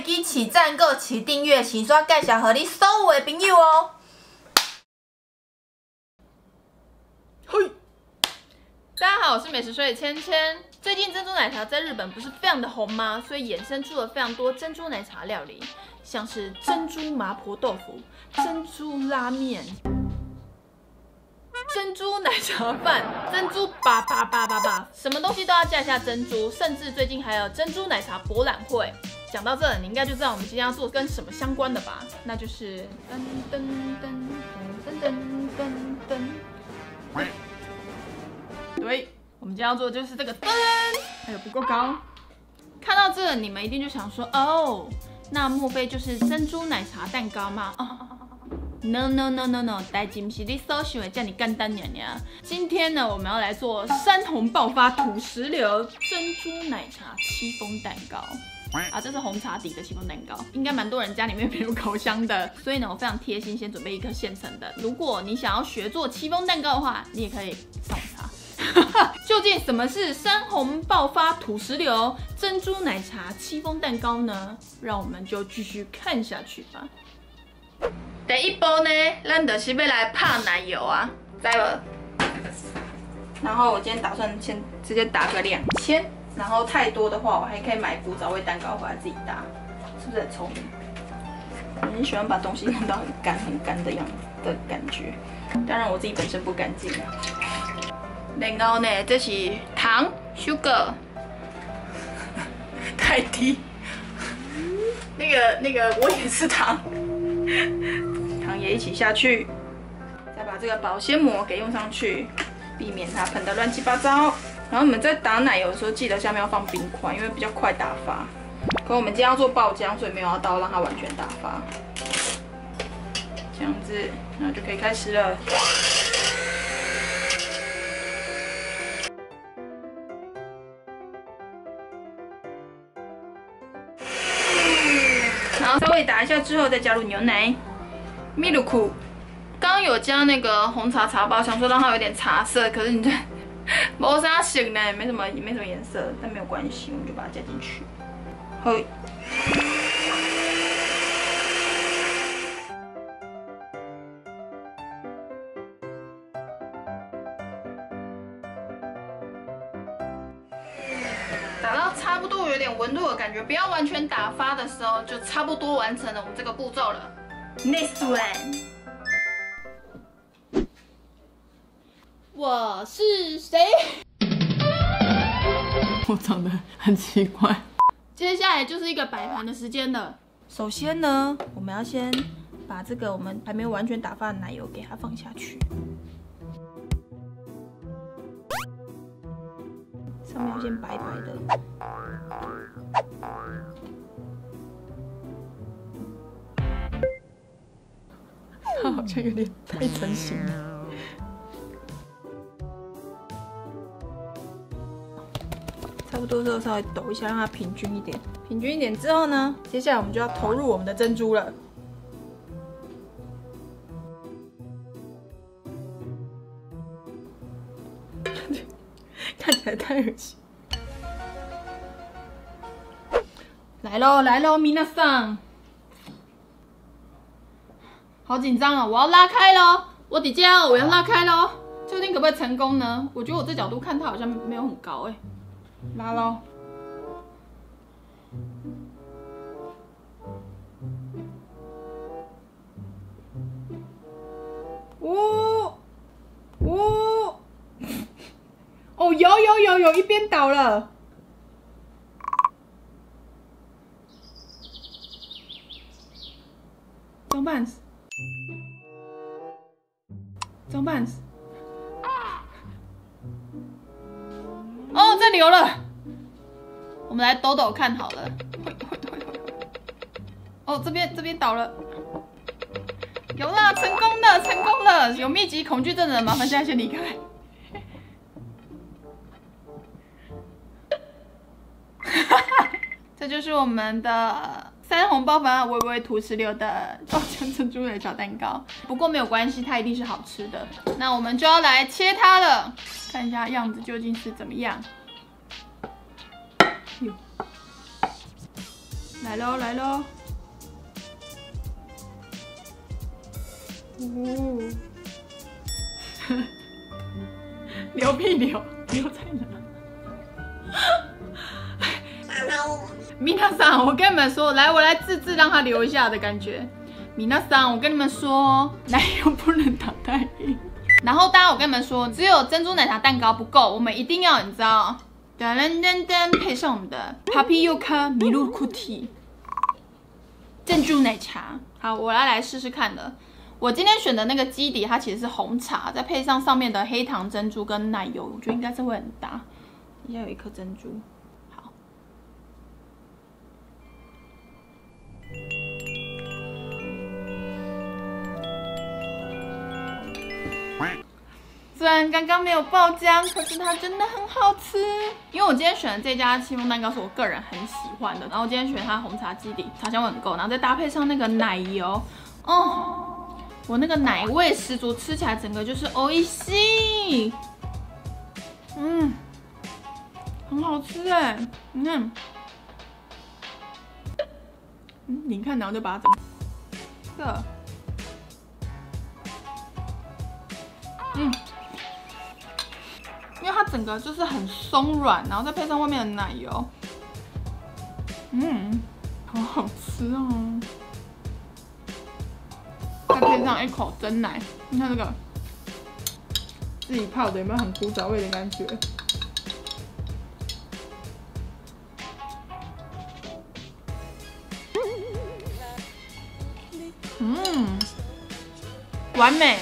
会记起赞、个起订阅，请刷介绍给你所有的朋友哦。嘿，大家好，我是美食水芊芊。最近珍珠奶茶在日本不是非常的红吗？所以衍生出了非常多珍珠奶茶料理，像是珍珠麻婆豆腐、珍珠拉面。珍珠奶茶饭、珍珠叭叭叭叭叭，什么东西都要加一下珍珠，甚至最近还有珍珠奶茶博览会。讲到这，你应该就知道我们今天要做跟什么相关的吧？那就是噔噔噔噔噔噔噔。对，我们今天要做的就是这个灯，还有不够高。看到这，你们一定就想说，哦，那莫非就是珍珠奶茶蛋糕吗？哦。No no no no no，代金不是你所想的叫你干单娘娘。今天呢，我们要来做山洪爆发土石流珍珠奶茶戚风蛋糕啊，这是红茶底的戚风蛋糕，应该蛮多人家里面没有烤箱的，所以呢，我非常贴心，先准备一颗现成的。如果你想要学做戚风蛋糕的话，你也可以上茶。究竟什么是山洪爆发土石流珍珠奶茶戚风蛋糕呢？让我们就继续看下去吧。第一步呢，咱就是要来泡奶油啊，知无？然后我今天打算先直接打个两千，然后太多的话，我还可以买古早味蛋糕回来自己搭，是不是很聪明？我很喜欢把东西弄到很干很干的样的感觉，当然我自己本身不干净。然后呢，这是糖，sugar，太低。那个那个，我也是糖。糖也一起下去，再把这个保鲜膜给用上去，避免它喷得乱七八糟。然后你们在打奶油的时候，记得下面要放冰块，因为比较快打发。可我们今天要做爆浆，所以没有要刀让它完全打发。这样子，那就可以开始了。然后稍微打一下之后，再加入牛奶。米露库，刚刚有加那个红茶茶包，想说让它有点茶色，可是你这没啥色呢，没什么没什么颜色，但没有关系，我们就把它加进去。好。打到差不多有点纹路的感觉，不要完全打发的时候，就差不多完成了我们这个步骤了。Next one，我是谁？我长得很奇怪。接下来就是一个摆盘的时间了。首先呢，我们要先把这个我们还没有完全打发的奶油给它放下去。上面要先白白的。它 好像有点太成型了。差不多之后稍微抖一下，让它平均一点。平均一点之后呢，接下来我们就要投入我们的珍珠了。看起来太恶心。来喽，来喽，米娜桑。好紧张啊！我要拉开喽，我底下我要拉开喽，究竟可不可以成功呢？我觉得我这角度看它好像没有很高哎，拉喽。哦，哦，哦，有有有有一边倒了，怎么办？怎么办？流了。我们来抖抖看好了。哦，这边这边倒了。有了，成功了，成功了！有密集恐惧症的人，麻烦现在先离开。这就是我们的。三红包粉微微土石榴的爆浆珍珠奶茶蛋糕，不过没有关系，它一定是好吃的。那我们就要来切它了，看一下样子究竟是怎么样。来喽来喽！哦，流屁流，流在哪？米娜桑，我跟你们说，来，我来自制让它流一下的感觉。米娜桑，我跟你们说，奶油不能打太硬。然后，大家，我跟你们说，只有珍珠奶茶蛋糕不够，我们一定要，你知道，噔噔噔噔，配上我们的 Papi Yuka Milukuti 珍珠奶茶。好，我要来试试看的。我今天选的那个基底，它其实是红茶，再配上上面的黑糖珍珠跟奶油，我觉得应该是会很搭。底下有一颗珍珠。刚刚没有爆浆，可是它真的很好吃。因为我今天选的这家戚风蛋糕是我个人很喜欢的，然后我今天选它红茶基底，茶香味很够，然后再搭配上那个奶油，哦，我那个奶味十足，吃起来整个就是欧一西，嗯，很好吃哎，你看，嗯，你看，然后就把它整个，整个就是很松软，然后再配上外面的奶油，嗯，好好吃哦。再配上一口真奶，你看这个自己泡的有没有很古早味的感觉？嗯，完美，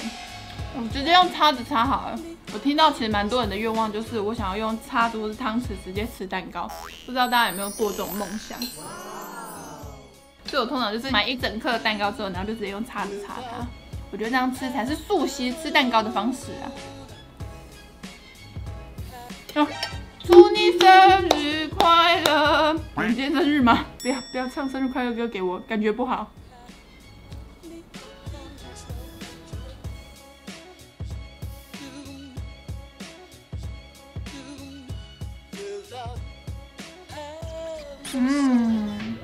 我直接用叉子插好了。我听到其实蛮多人的愿望就是我想要用叉子或是汤匙直接吃蛋糕，不知道大家有没有过这种梦想？所以我通常就是买一整颗蛋糕之后，然后就直接用叉子插它。我觉得这样吃才是素食吃蛋糕的方式啊！祝你生日快乐！你今天生日吗？不要不要唱生日快乐歌给我，感觉不好。嗯，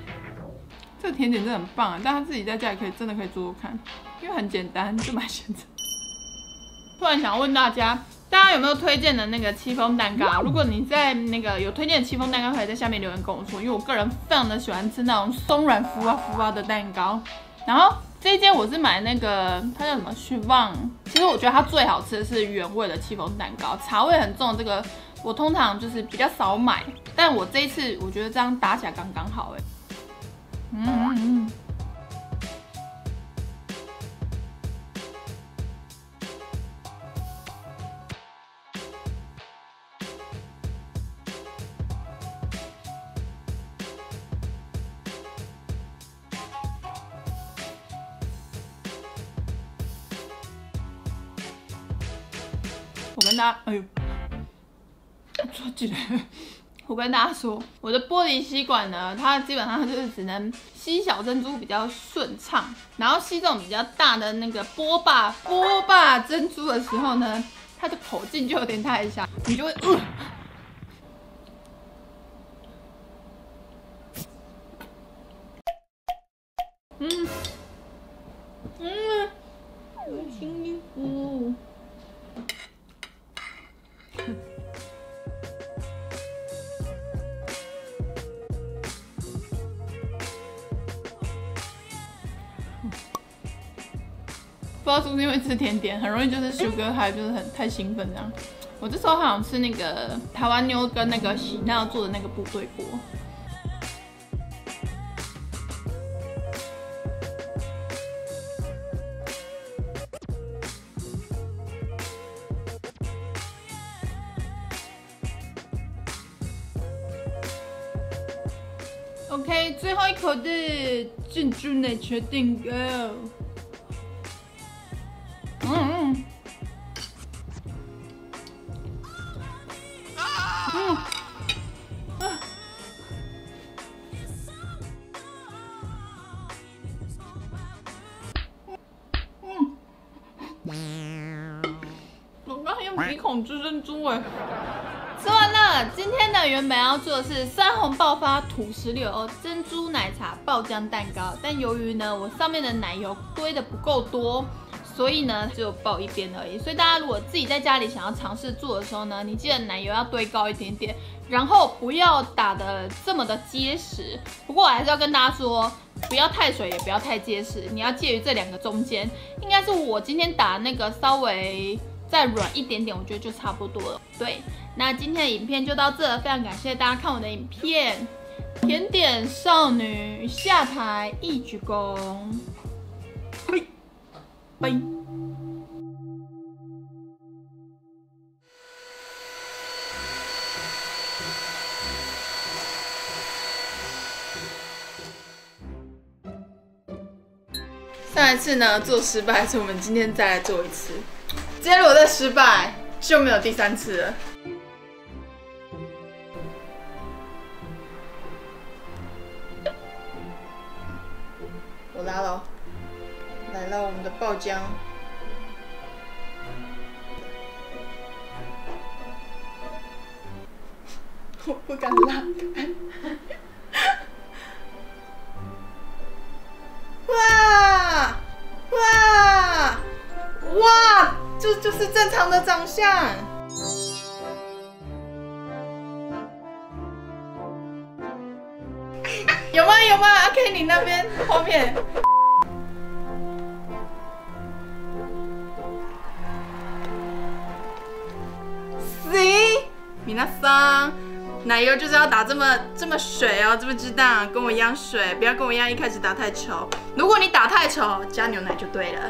这个甜点真的很棒啊！但他自己在家也可以真的可以做做看，因为很简单，就买现成。突然想要问大家，大家有没有推荐的那个戚风蛋糕？如果你在那个有推荐戚风蛋糕，可以在下面留言跟我说，因为我个人非常的喜欢吃那种松软浮啊浮啊的蛋糕。然后这一间我是买那个，它叫什么？旭旺。其实我觉得它最好吃的是原味的戚风蛋糕，茶味很重。这个。我通常就是比较少买，但我这一次我觉得这样打起来刚刚好哎。嗯。我跟大家，哎呦。抓起来！我跟大家说，我的玻璃吸管呢，它基本上就是只能吸小珍珠比较顺畅，然后吸这种比较大的那个波霸波霸珍珠的时候呢，它的口径就有点太小，你就会，不知道是不是因为吃甜点，很容易就是修哥还就是很太兴奋这样。我这时候好想吃那个台湾妞跟那个喜娜做的那个部队锅。OK，最后一口的珍珠奶茶蛋糕。今天呢原本要做的是三红爆发土石榴珍珠奶茶爆浆蛋糕，但由于呢我上面的奶油堆的不够多，所以呢只有爆一边而已。所以大家如果自己在家里想要尝试做的时候呢，你记得奶油要堆高一点点，然后不要打的这么的结实。不过我还是要跟大家说，不要太水，也不要太结实，你要介于这两个中间。应该是我今天打那个稍微。再软一点点，我觉得就差不多了。对，那今天的影片就到这，非常感谢大家看我的影片。甜点少女下台一鞠躬，拜拜。上一次呢做失败，所以我们今天再来做一次。今天如果再失败，就没有第三次了。我拉了，来了我们的爆浆，我不敢拉。哇哇哇！就就是正常的长相，有吗有吗？阿 K 你那边后面。行，米娜桑，奶油就是要打这么这么水哦，知不知道？跟我一样水，不要跟我一样一开始打太稠。如果你打太稠，加牛奶就对了，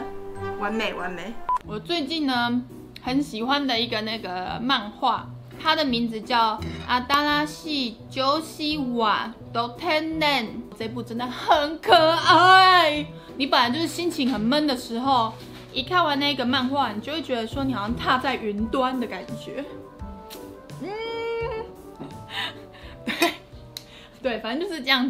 完美完美。我最近呢很喜欢的一个那个漫画，它的名字叫《阿达拉西九西瓦都天然》，这部真的很可爱。你本来就是心情很闷的时候，一看完那个漫画，你就会觉得说你好像踏在云端的感觉。嗯，对，对，反正就是这样。